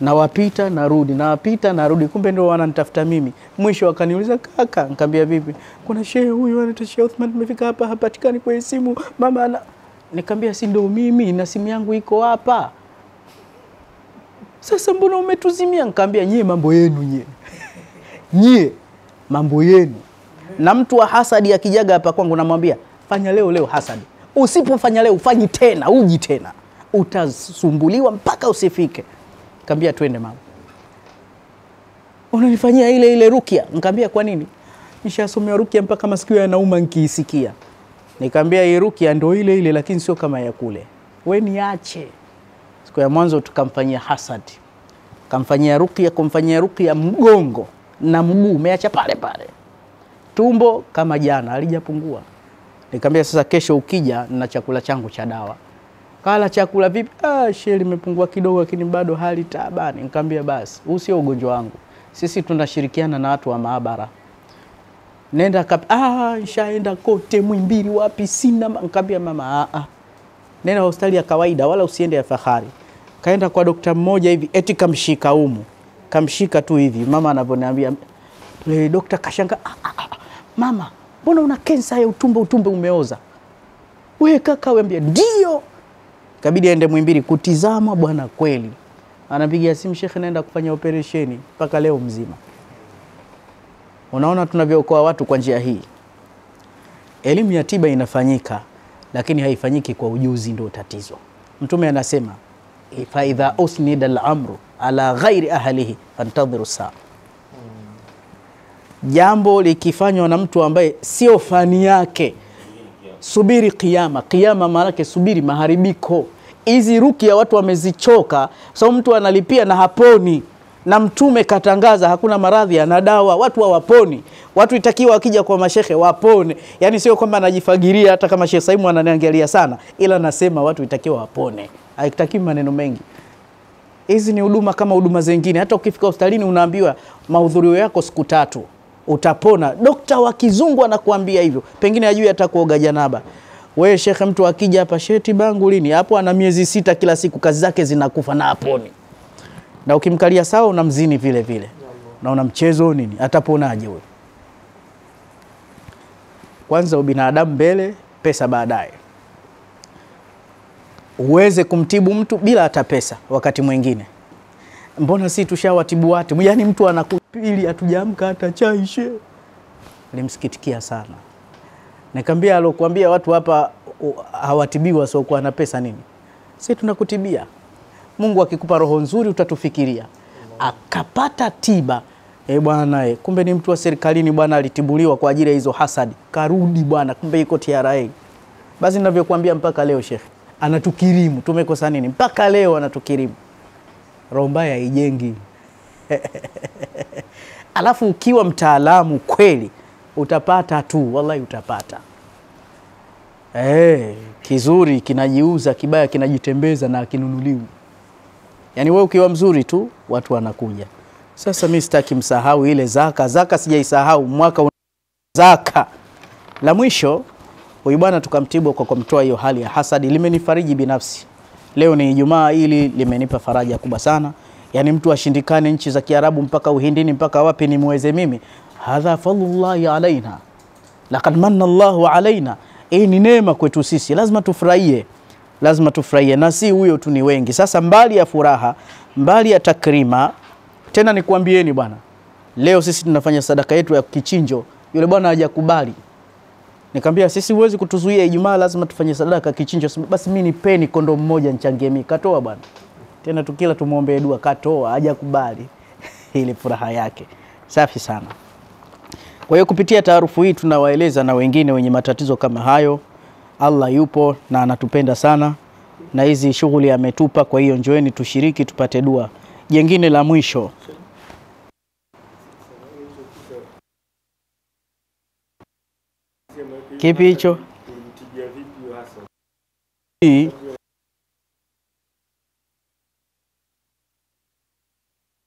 nawapita narudi, nawapita narudi, kumbe ndio wananitafuta mimi. Mwisho akaniuliza kaka, nikamwambia vipi, kuna shehe huyu anaitwa Sheikh Uthman, nimefika hapa hapatikani kwenye simu mama ana... nikamwambia si ndio mimi na simu yangu iko hapa. Sasa mbona umetuzimia? Nikamwambia nyie mambo yenu nyie nyie mambo yenu. Na mtu wa hasadi akijaga hapa kwangu, namwambia fanya leo leo hasadi, usipofanya leo ufanyi tena, uji tena, utasumbuliwa mpaka usifike Nikamwambia twende mama, unanifanyia ile ile rukia. Nikamwambia kwa nini? Nishasomea rukia mpaka masikio yanauma nikiisikia. Nikamwambia hii rukia ndio ile ile, lakini sio kama ya kule, we niache. Siku ya mwanzo tukamfanyia hasad, kamfanyia rukia, kumfanyia rukia mgongo na mguu umeacha pale pale, tumbo kama jana alijapungua. Nikamwambia sasa, kesho ukija na chakula changu cha dawa Kala chakula vipi? Ah, shehe limepungua kidogo, lakini bado hali taabani. Nikamwambia basi, huu sio ugonjwa wangu, sisi tunashirikiana na watu wa maabara. Nenda kap... ah, nishaenda kote Mwimbili, wapi sina. Nikamwambia mama, ah, ah, nenda hospitali ya kawaida, wala usiende ya fahari. Kaenda kwa dokta mmoja hivi, eti kamshika umu, kamshika tu hivi, mama anavyoniambia le dokta kashanga, ah, ah, ah, mama, mbona una kensa ya utumbo, utumbo umeoza. We kaka, wembia ndio kabidi aende Mwimbili kutizama bwana, kweli anapigia simu, shekhe, naenda kufanya operesheni mpaka leo mzima. Unaona tunavyookoa watu kwa njia hii. Elimu ya tiba inafanyika, lakini haifanyiki kwa ujuzi, ndio tatizo. Mtume anasema faidha usnida al-amru ala ghairi ahlihi fantadhiru saa, jambo likifanywa na mtu ambaye sio fani yake subiri kiama. Kiama maanake subiri maharibiko. Hizi rukia watu wamezichoka, so mtu analipia na haponi, na Mtume katangaza hakuna maradhi yana dawa, watu hawaponi. Watu itakiwa wakija kwa mashehe wapone, yani sio kwamba anajifagiria, hata kama Sheikh Saimu ananiangalia sana, ila nasema watu itakiwa wapone, haitakiwi maneno mengi. Hizi ni huduma kama huduma zingine. Hata ukifika hospitalini unaambiwa mahudhurio yako siku tatu utapona. Dokta wa kizungu anakuambia hivyo, pengine ajui hata kuoga janaba. We shekhe, mtu akija hapa sheti bangu lini hapo, ana miezi sita kila siku, kazi zake zinakufa na aponi. Na ukimkalia sawa, unamzini vile vile na una mchezo nini, ataponaje huyo? Kwanza ubinadamu mbele, pesa baadaye. Uweze kumtibu mtu bila hata pesa. Wakati mwingine mbona si tushawatibu watu, yaani mtu anakupili atujamka hata chai she. Nilimsikitikia sana, nikamwambia alokuambia watu hapa hawatibiwi wasiokuwa na pesa nini? Si tunakutibia. Mungu akikupa roho nzuri utatufikiria. Akapata tiba e bwana e, kumbe ni mtu wa serikalini bwana, alitibuliwa kwa ajili ya hizo hasadi, karudi bwana, kumbe iko TRA. Basi ninavyokuambia mpaka leo shekhe anatukirimu, tumekosa nini? Mpaka leo anatukirimu. Roho mbaya haijengi. Alafu ukiwa mtaalamu kweli utapata tu, wallahi utapata. Eh, kizuri kinajiuza, kibaya kinajitembeza na kinunuliwi Yaani wewe ukiwa mzuri tu watu wanakuja. Sasa mi sitaki msahau ile zaka. Zaka sijaisahau mwaka una... zaka la mwisho huyu bwana tukamtibu kwa kumtoa hiyo hali ya hasadi, limenifariji binafsi. Leo ni Ijumaa, ili limenipa faraja kubwa sana. Yaani mtu ashindikane nchi za Kiarabu mpaka Uhindini mpaka wapi nimweze mimi, hadha fadlullahi alaina lakad manna Allahu alaina. Hii ni neema kwetu sisi, lazima tufurahie, lazima tufurahie, na si huyo tu, ni wengi. Sasa mbali ya furaha, mbali ya takrima, tena nikuambieni bwana, leo sisi tunafanya sadaka yetu ya kichinjo, yule bwana hajakubali. Nikamwambia sisi huwezi kutuzuia Ijumaa, lazima tufanye sadaka kichinjo. Basi mimi nipeni kondo mmoja nichangie mimi. Katoa bwana, tena tukila tumwombee dua, katoa, hajakubali ile furaha yake. Safi sana. Kwa hiyo kupitia taarufu hii tunawaeleza na wengine wenye matatizo kama hayo, Allah yupo na anatupenda sana, na hizi shughuli ametupa. Kwa hiyo njoeni tushiriki, tupate dua. Jengine la mwisho, kipi hicho?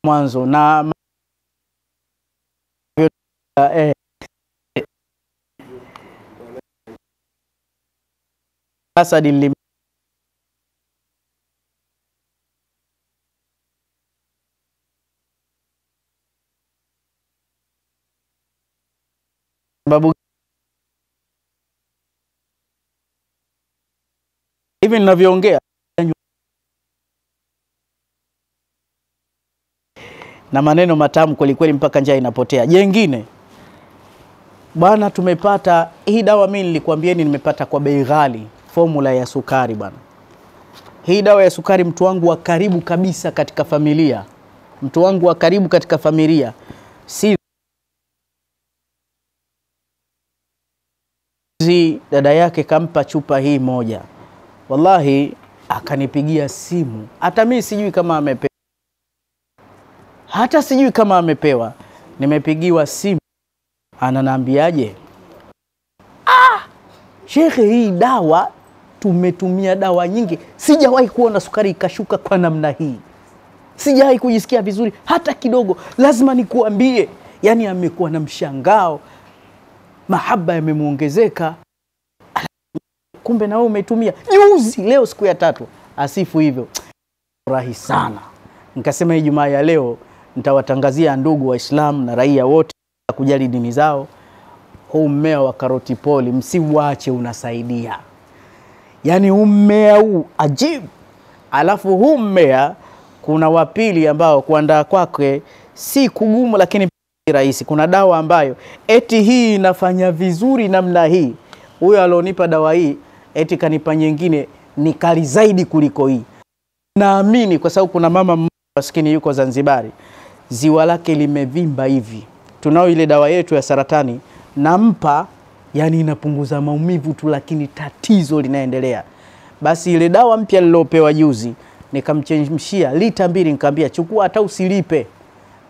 Mwanzo na eh, hasadi lim sababu hivi ninavyoongea na maneno matamu kwelikweli mpaka njaa inapotea. Jengine bwana, tumepata hii dawa. Mimi nilikwambieni nimepata kwa bei ghali, formula ya sukari bwana. Hii dawa ya sukari, mtu wangu wa karibu kabisa katika familia, mtu wangu wa karibu katika familia, si dada yake kampa chupa hii moja, wallahi akanipigia simu, hata mimi sijui kama amepewa, hata sijui kama amepewa. Nimepigiwa simu, ananiambiaje, ah, shekhe, hii dawa tumetumia dawa nyingi, sijawahi kuona sukari ikashuka kwa namna hii, sijawahi kujisikia vizuri hata kidogo. Lazima nikuambie, yani amekuwa na mshangao, mahaba yamemwongezeka. Kumbe na wewe umetumia juzi, leo siku ya tatu, asifu hivyo. Furahi sana, nikasema Ijumaa ya leo nitawatangazia ndugu Waislamu na raia wote kujali dini zao, huu mmea wa karoti poli msiuache, unasaidia yaani huu mmea huu ajibu. Alafu huu mmea kuna wapili ambao kuandaa kwake si kugumu, lakini si rahisi. Kuna dawa ambayo eti hii inafanya vizuri namna hii, huyo alionipa dawa hii eti kanipa nyingine ni kali zaidi kuliko hii. Naamini kwa sababu kuna mama maskini yuko Zanzibari, ziwa lake limevimba hivi, tunao ile dawa yetu ya saratani, nampa yani inapunguza maumivu tu, lakini tatizo linaendelea. Basi ile dawa mpya nilopewa juzi nikamchemshia lita mbili, nikamwambia chukua, hata usilipe,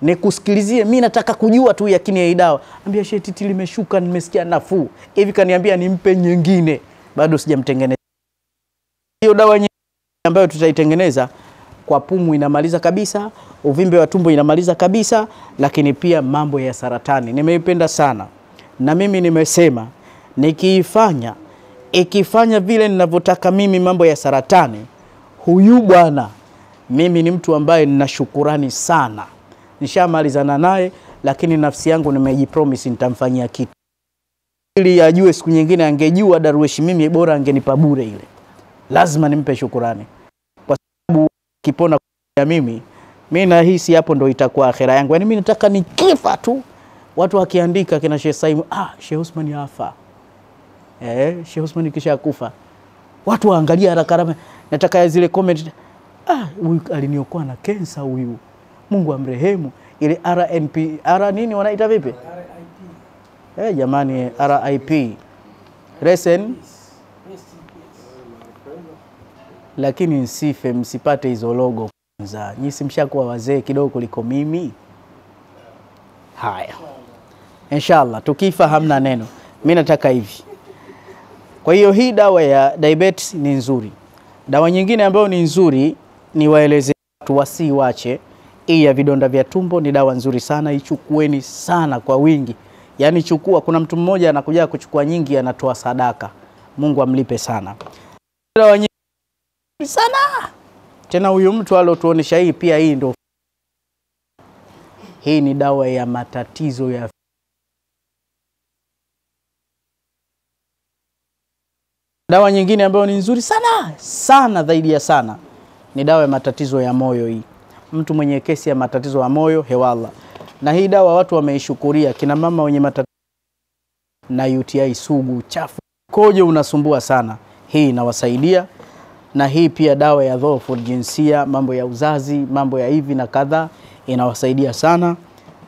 nikusikilizie, mi nataka kujua tu yakini ya hii dawa. Ambia shetiti limeshuka, nimesikia nafuu hivi. Kaniambia nimpe nyingine, bado sijamtengeneza hiyo dawa ambayo tutaitengeneza kwa pumu, inamaliza kabisa uvimbe wa tumbo, inamaliza kabisa, lakini pia mambo ya saratani. Nimeipenda sana. Na mimi nimesema nikiifanya ikifanya vile ninavyotaka mimi mambo ya saratani, huyu bwana mimi ni mtu ambaye nina shukurani sana, nishamalizana naye, lakini nafsi yangu nimejipromise nitamfanyia kitu ili ajue siku nyingine. Angejua Darweshi mimi bora angenipa bure ile, lazima nimpe shukurani, kwa sababu kipona ya mimi mi nahisi hapo ndo itakuwa akhera yangu. Yani mi nataka nikifa tu watu wakiandika kina Sheikh Saimu, ah, Sheikh Usman afa eh, Sheikh Usman kisha kufa, watu waangalia haraka haraka, nataka ya zile comment, ah, huyu aliniokoa na kensa huyu, Mungu amrehemu. Ile RNP R nini wanaita vipi? Eh, jamani RIP Resen, lakini nsife, msipate hizo logo kwanza. Nyinyi mshakuwa wazee kidogo kuliko mimi. Haya, inshallah tukifa hamna neno. Mi nataka hivi. Kwa hiyo hii dawa ya diabetes ni nzuri. Dawa nyingine ambayo ni nzuri ni waeleze watu wasiwache. Hii ya vidonda vya tumbo ni dawa nzuri sana, ichukueni sana kwa wingi. Yaani chukua, kuna mtu mmoja anakuja kuchukua nyingi, anatoa sadaka. Mungu amlipe sana. Sana tena, huyu mtu alotuonesha hii pia, hii ndo hii ni dawa ya matatizo ya dawa nyingine ambayo ni nzuri sana sana zaidi ya sana ni dawa ya matatizo ya moyo. Hii mtu mwenye kesi ya matatizo ya moyo hewala, na hii dawa watu wameishukuria, kina mama wenye matatizo na UTI sugu chafu, koje unasumbua sana, hii inawasaidia. Na hii pia dawa ya dhoofu jinsia, mambo ya uzazi, mambo ya hivi na kadhaa, inawasaidia sana.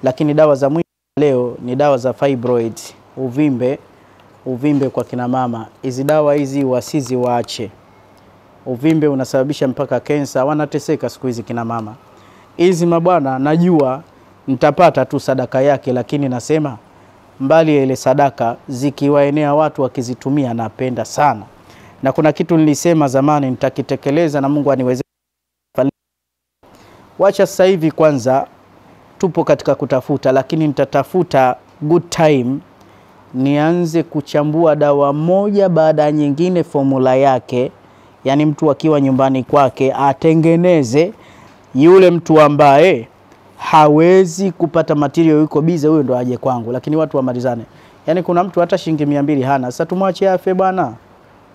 Lakini dawa za mwisho leo ni dawa za fibroid, uvimbe uvimbe kwa kina mama. Hizi dawa hizi wasizi waache. Uvimbe unasababisha mpaka kensa, wanateseka siku hizi kina mama. Hizi mabwana, najua mtapata tu sadaka yake, lakini nasema mbali ya ile sadaka, zikiwaenea watu wakizitumia, napenda sana. Na kuna kitu nilisema zamani nitakitekeleza, na Mungu aniweze. Wacha sasa hivi kwanza tupo katika kutafuta, lakini nitatafuta good time nianze kuchambua dawa moja baada ya nyingine, formula yake, yani mtu akiwa nyumbani kwake atengeneze. Yule mtu ambaye hawezi kupata material, yuko bize, huyo ndo aje kwangu, lakini watu wamalizane. Yani kuna mtu hata shilingi mia mbili hana, sasa tumwache afe bwana.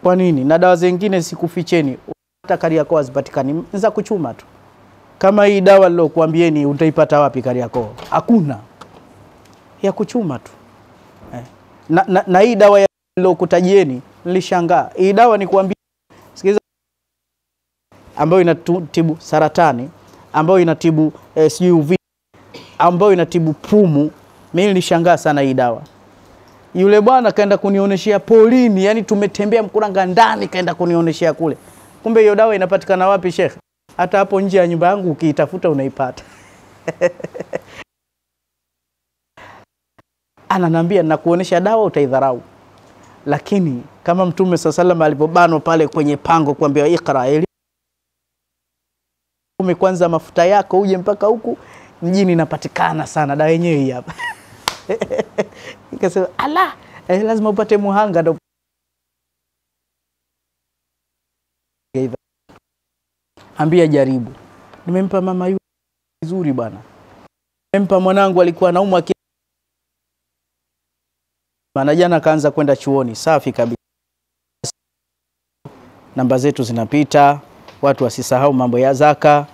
Kwa nini? Na dawa zingine sikuficheni, hata Kariakoo hazipatikani, za kuchuma tu. Kama hii dawa nilokuambieni, utaipata wapi Kariakoo? Hakuna, ya kuchuma tu eh. na, na, na hii dawa nilokutajieni nilishangaa. Hii dawa ni kuambia, sikiliza, ambayo inatibu saratani, ambayo inatibu eh, sijui uvimbe, ambayo inatibu pumu. Mimi nilishangaa sana hii dawa. Yule bwana kaenda kunionyeshea polini, yani tumetembea Mkuranga ndani, kaenda kunionyeshea kule. Kumbe hiyo dawa inapatikana wapi Sheikh? Hata hapo nje ya nyumba yangu ukiitafuta unaipata. Ananiambia nakuonesha dawa utaidharau, lakini kama Mtume saa salam alipobanwa pale kwenye pango kuambiwa ikra, elimu kwanza mafuta yako uje mpaka huku mjini inapatikana sana dawa yenyewe hii hapa. Nikasema ala, eh, lazima upate muhanga ndo ambia jaribu. Nimempa mama yule vizuri bwana, nimempa mwanangu alikuwa anaumwa maana jana akaanza kwenda chuoni. Safi kabisa. Namba zetu zinapita, watu wasisahau mambo ya zaka,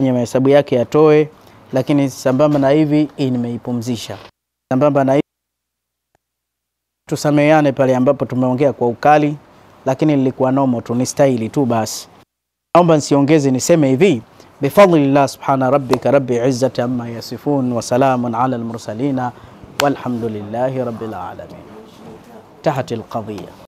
kwenye mahesabu yake yatoe. Lakini sambamba na hivi, hii nimeipumzisha. Sambamba na hivi, tusameane pale ambapo tumeongea kwa ukali, lakini nilikuwa nomo tu, ni staili tu basi. Naomba nsiongeze, niseme hivi bifadlillah subhana rabbika rabbi izzati amma yasifun wa salamun ala almursalina walhamdulillahi rabbil alamin. Tahati alqadhiya